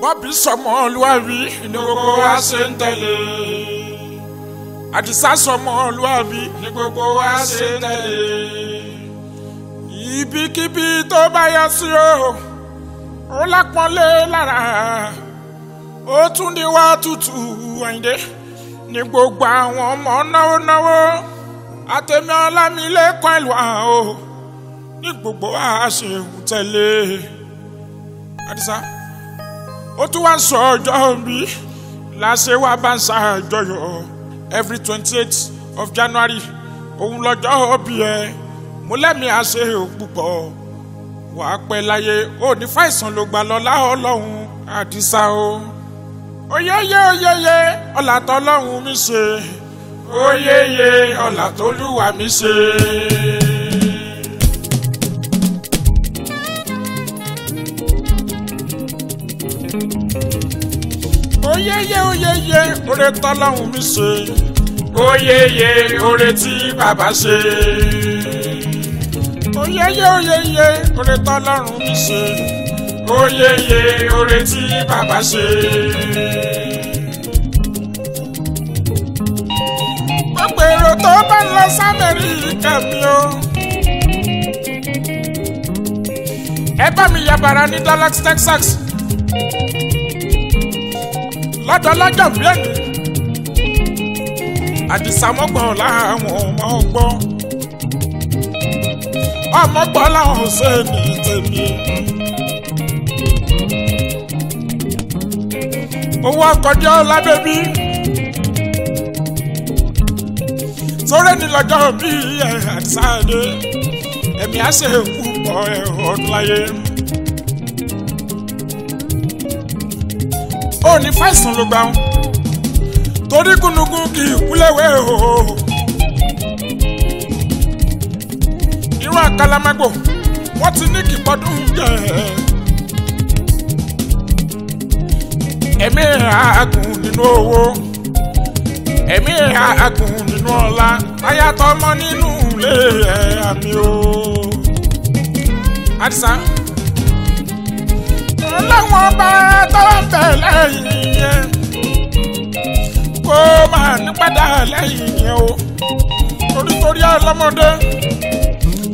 bọ́bí sọmọ olúwàbí ní gbogbo wa ṣe ń tẹ̀lé àdìsá sọmọ olúwàbí ní gbogbo wa ṣe ń tẹ̀lé ibikíbi tó bá yọ sí o ó lápọ́nlé lára ó tún ní wá tutù àyíndé ní gbogbo àwọn ọmọ náwó náwó àtẹ̀mí ọlámilẹ́kọ̀ọ́ ìlú àwọn o gbogbo wa ṣe ń tẹ̀lé àdìsá ó tún wá sọ ọjọ́ bí láṣẹ wá bá ń ṣàjọyọ̀ every twenty eight of January òun lọ́jọ́ bí ẹ. Mo lẹ́mìí àṣẹ púpọ̀. Wàá pẹ́ láyé. Ó ní fàìsàn ló gbà lọ́lá ọlọ́run. Àdìsá o. Oyeye oyeye ọ̀là tọ́lọ́run mi ṣe. Oyeye ọ̀là tọ́lúwa mi ṣe. Oyeye oyeye oore tọ́lọ́run mi ṣe oyeye oore tí bàbá ṣe oyeye oyeye oore tọ́lọ́run mi ṣe oyeye oore tí bàbá ṣe. gbogbo èrò tó bá ń lọ sámẹ́ríkà mi o. ẹ bá mi yabara ní Dallas Texas lọ́dọ̀ lọ́jọ́ bí ẹni àdìsámọ́gbọ̀n làwọn ọmọ gbọ́ ọmọ gbọ́ làwọn ò ṣe ní tèmi. owó ọkọjọ́ lábẹ́bí sóré ní lọ́jọ́ bí ẹ̀ àdìsáde. Ẹ̀mí á ṣe kú pọ̀ ẹ̀ ọdún ó ní fàìsàn ló gbà ń torí gúnugún kì í kúlẹ̀wé o. irú àkàlàmàgbò wọ́n ti ní kí bọ́dún jẹ́. Ẹ̀mí àgùn nínú owó. Ẹ̀mí àgùn nínú ọlá. Táyàtọ̀ ọmọ nínú ilé àmì o. àdìsá ọlọ́wọ́n ọba tọ́wọ́ ń bẹ̀ lẹ́yìn yẹn. Kó máa ní padà lẹ́yìn yẹn o. Torítorí ọlọ́mọdé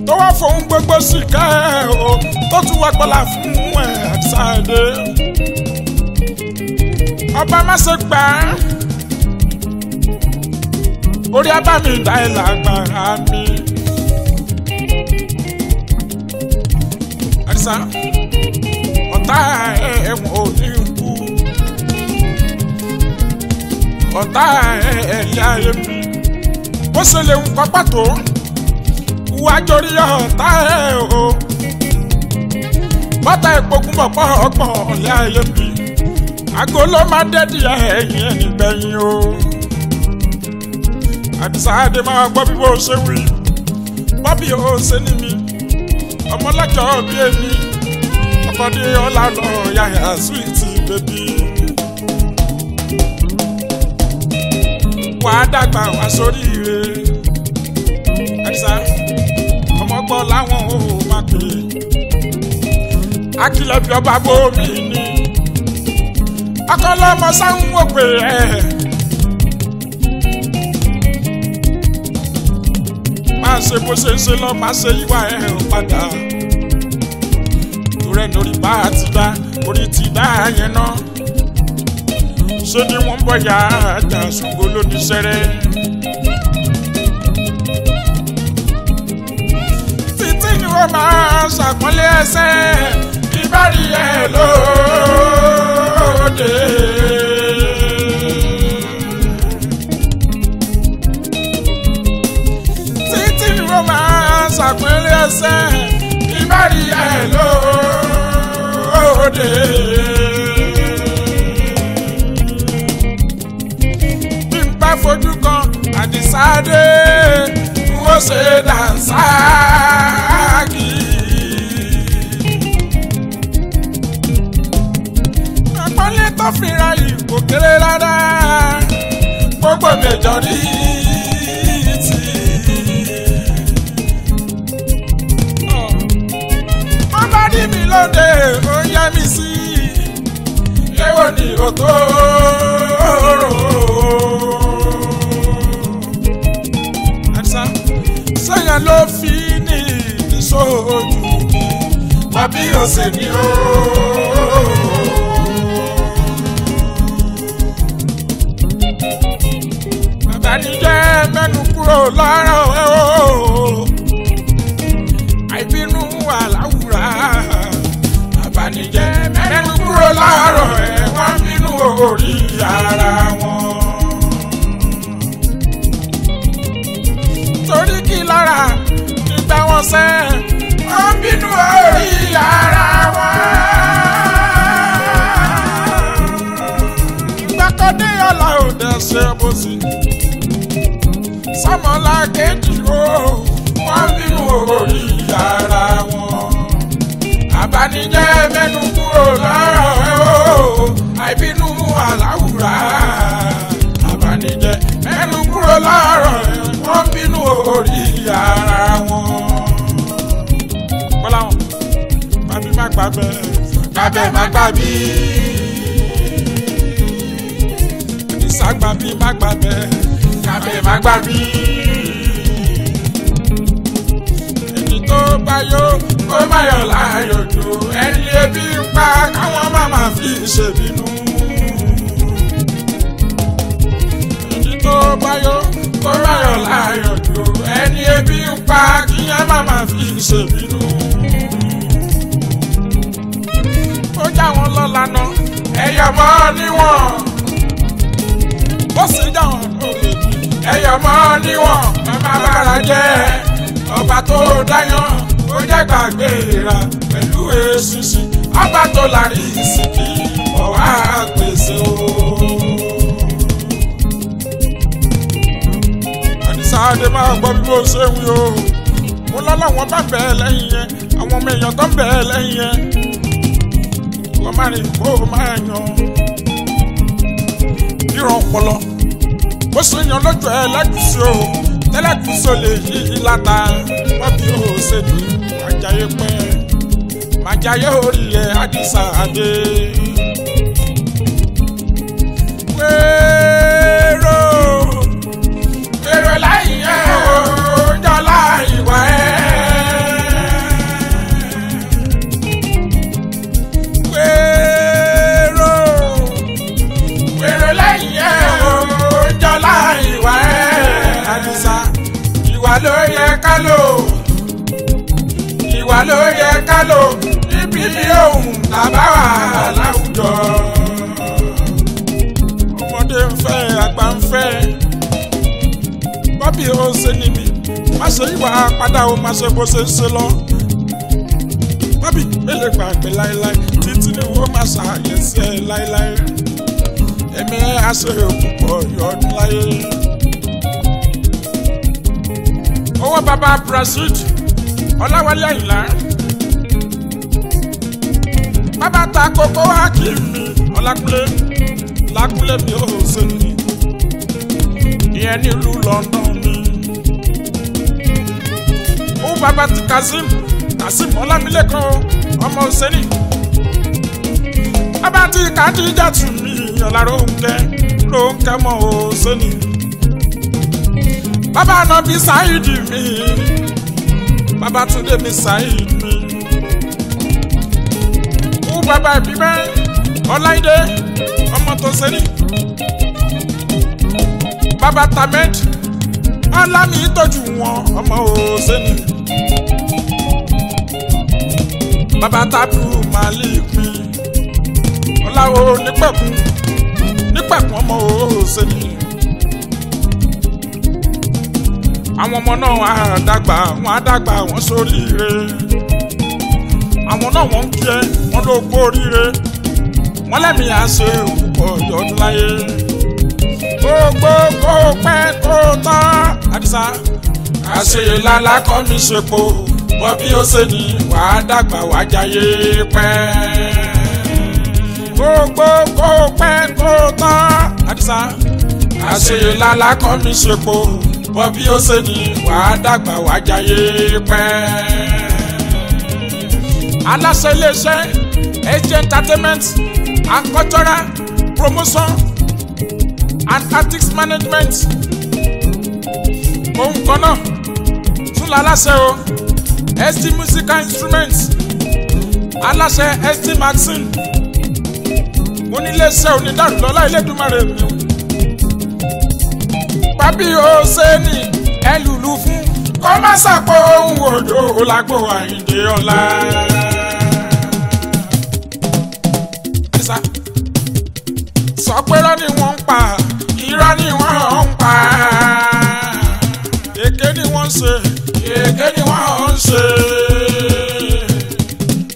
tó wá fòun gbogbo sí ká ẹ o tó tún wá gbọ́lá fún ẹ àtìsáde ọba má ṣe gbà á. Orí abámi ìdá ẹ̀ làgbára mi. àdìsá ọ̀tá ẹ̀wọ̀n ò ní kú ọ̀tá ẹ̀yà ẹ̀mí bó ṣe lè ń kọ́ pàtó wá jórí ọ̀tá ẹ̀ o. Bọ́tà ìpokùn bọ̀ pọ̀ ọgbọ̀n ọ̀yà ẹ̀mí àgọ́ ló máa dẹ́dí ẹ̀yìn ẹ̀yìn gbẹ̀yìn o. Àdìsá adé máa gbọ́ bí bó ṣe wí bọ́bí ó ṣe ní mi ọmọlọ́jọ́ bí ẹni ọkọdé ọlá lọ yàyà súwìtì bébí. wàá dàgbà wá sórí ire àdìsá ọmọ gbọ́ láwọn ò má pè é. akílẹ̀ bí ọba bómi ni akọ́lọ́mọ sáwọn wò pé ẹ̀. máa ṣe bó ṣe ṣe lọ máa ṣe yíwá ẹ̀ padà rẹ lórí bá a ti dá orí ti dá yẹn náà ṣé ni wọ́n bọ̀ yá àjà ṣògo lóní sẹ́rẹ́. títí ni wọ́n máa ṣàpọ́nlé ẹsẹ̀ ìbárí ẹ̀ lóde. títí ni wọ́n máa ṣàpọ́nlé ẹsẹ̀ ìbárí ẹ̀ lóde. Bí n bá fojú kan àdìsáde wọ́n ṣe dànsáàkì. àpọ́nlé tó fìrà ìbò kéré rárá gbogbo mẹjọ rí ti. Lóde ó yẹ mi sí ní òtó rò. àdìsá sẹ́yìn ló fi ní mi tàbí ọ̀sẹ̀ ni ó. Àbánijẹ́ mẹ́nu kúrò lọ́rọ̀ o. lọ́rọ̀ ẹ̀ wọ́n bínú orí ara wọn. Torí kí lára nígbà wọn sẹ́, wọ́n bínú orí ara wọn. Gbàkọ́dé ọ̀la ò dẹ̀ ṣe bó sí sọmọlá kejì o wọn bínú orí ara aláwùrá àbánijẹ́ mẹ́nu kúrò ẹ wọn bínú orí ara wọn. bọ́lá wọn bàbí má gbà bẹ́ẹ̀ gbàbẹ́ má gbà bí ìsàgbà bí má gbà bẹ́ẹ̀ gbàbẹ́ má gbà bí. ẹni tó bá yó kó má yọ láàyò jù ẹni ebi ń pa káwọn má má fi ṣèbínú. Ẹni tó bá yó kó má yọ láàyò jù ẹni ebi ń pa kíyẹn má má fi ṣèbínú. ó já wọn lọ́la náà ẹ̀yọ̀ mọ́ níwọ̀n ó sì já wọn lóore ẹ̀yọ̀ mọ́ níwọ̀n màmá bára jẹ́ ọba tó dáyàn ó jẹ́ gbàgbé ra pẹ̀lú èsìsì ọba tó lárí ìsìnkì ọ̀wá pèsè o. adé máa gbọ́ bí mo ṣe wí o. Mo lọ́lọ́wọ́n bá bẹ̀ẹ́ lẹ́yìn yẹn àwọn ọmọ èèyàn tó ń bẹ̀ẹ́ lẹ́yìn yẹn. Wọ́n máa rìn kó o máa yan ìrọ̀ ọpọlọ bó ṣe yan lójú ẹ lẹ́gùsí o. Tẹ́lẹ̀gùsí o lè yí ìlàta wọ́n bí o ṣe ní àjàyè pẹ́. Màjàyè orí ẹ àdìsá adé. Ìwà ló yẹ ká lò níbi ohun tàbá wà láwùjọ. ọmọdé ń fẹ́ àgbà ń fẹ́ bọ́bí ó ṣe níbi má ṣe ìwà padà ó má ṣe bó ṣe ń ṣe lọ. bọ́bí mélòó gbàgbé láéláé títí ni wọ́n máa ṣàyẹ̀sí ẹ láéláé. ẹ̀mí àṣẹ púpọ̀ yọdún láyé. owó bàbá Brazil ọláwálé àyìnlá. Bàbá ta kókó wá kí mi. Ọlákúlé lákúlé mi ò sẹ́ni ìyẹn nílùú London mi ó bàbá ti Kazeem Kazeem ọlámilẹ́kan ọmọ sẹ́ni bàbá ti Kàdíjà tù mí ọ̀la Rónkẹ́ Rónkẹ́ mọ́ ò sẹ́ni bàbá náà bí Sáìdì mi. Babátúndé mi Saheed mi. Wú bàbá ìbí mẹ́ Ọláìdé ọmọ tó sẹ́ni. Bàbá Tamed Ọlámi tọ́jú wọn ọmọ òsèni. Bàbá Tábù Malik mi. Ọláwo nípẹ̀kun nípẹ̀kun ọmọ òsèni. Àwọn ọmọ náà á dàgbà wọn á dàgbà wọn sóríire àwọn náà wọn ń kí ẹ wọn ló kó oríire. Wọn lẹ́mìí á ṣe púpọ̀ yọdún láyé. Gbogbo kó pẹ́ kó tán àdìsá. Àṣeyè lálá kọ́ mi ṣe po wọ́n bí ó ṣe ní wàá dàgbà wàá jayé pẹ́. Gbogbo kó pẹ́ kó tán àdìsá. Àṣeyè lálá kọ́ mi ṣe bọ́ bí ó ṣe ní wàá dàgbà wàá jayé pẹ́. aláṣẹ iléeṣẹ́ AJ entertainment and cultural promotion and artist management. Òun kan náà tún la aláṣẹ o st musical instruments. Aláṣẹ st maxine. Oníléeṣẹ́ onídàrúlọ́lá ilédùmarè mi bábí hosseini ẹlùlù fún. Kọ́másàpọ̀ ohun òjò lágbo àyíǹde ọ̀la. sọ pé irọ́ ni wọ́n ń pa irọ́ ni wọ́n ń pa. Èké ni wọ́n ń ṣe èké ni wọ́n ń ṣe.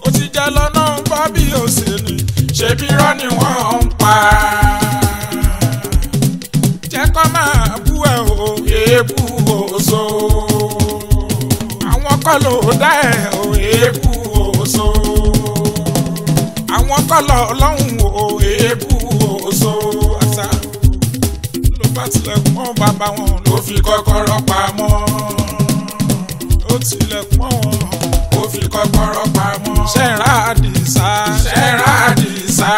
Ó ti jẹ́ lọ́nà bábí hosseini ṣebí irọ́ ni wọ́n àwọn kọ́ lọ ọlọ́run o èébú oṣó àṣà. Ló bá tilẹ̀kùn mọ́ bàbá wọn ló fi kọ́kọ́rọ́ pamọ́. Ó tilẹ̀kùn mọ́ wọn ó fi kọ́kọ́rọ́ pamọ́. Ṣẹ́ra àdìsá? Ṣẹ́ra àdìsá?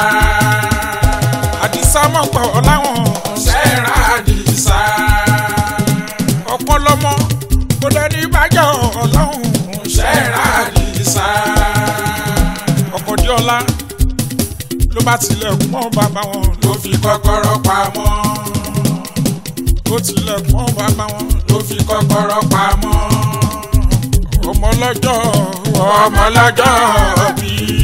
Àdìsá mọ̀ pọ̀ láwọn. Ṣẹ́ra àdìsá? Ọ̀pọ̀lọmọ kò dẹni bájọ́ ló bá tilẹ̀kùn mọ́ bàbá wọn ló fi kọ́kọ́rọ́ pamọ́ ó tilẹ̀kùn mọ́ bàbá wọn ló fi kọ́kọ́rọ́ pamọ́ ọmọ lọ́jọ́ ọmọ bíi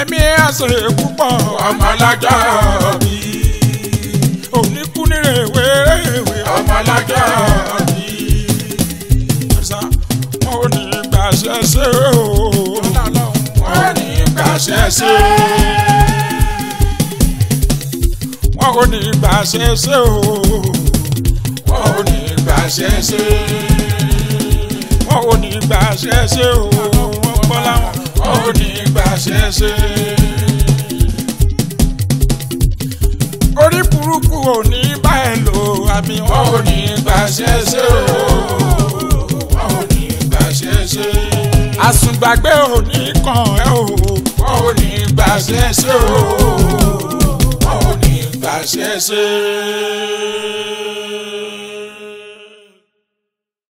ẹ̀mí àṣẹ púpọ̀ ọmọ lọ́jọ́ bí. òní kú ní rèwé rèwé ọmọ lọ́jọ́ ṣẹ́ṣẹ́. wọn ò ní gbà ṣẹ́ṣẹ́ o. wọn ò ní gbà ṣẹ́ṣẹ́. wọn ò ní gbà ṣẹ́ṣẹ́ o. wọ́n gbọ́ láwọn wọn ò ní gbà ṣẹ́ṣẹ́. orí burúkú ò ní bá ẹ lò àmì wọn ò ní gbà ṣẹ́ṣẹ́ o. wọn ò ní gbà ṣẹ́ṣẹ́. àsùngbàgbé ò ní kàn ẹ́ ní gbà ṣẹ́ṣẹ́ o. ò ní gbà ṣẹ́ṣẹ́.